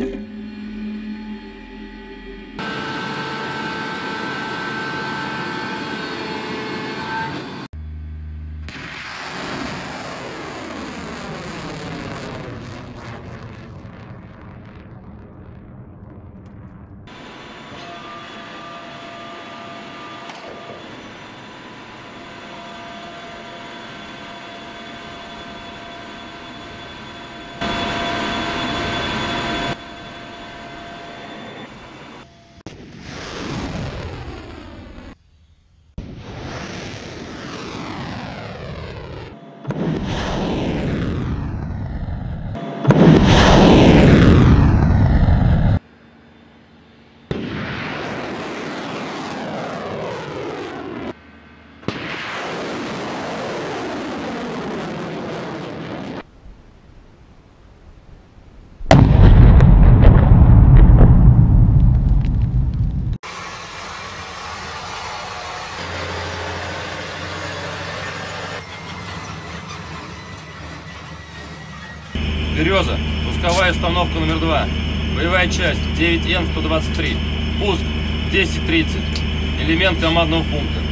Bye. Береза, пусковая установка номер два. Боевая часть 9Н-123. Пуск 10.30. Элемент командного пункта.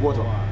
water。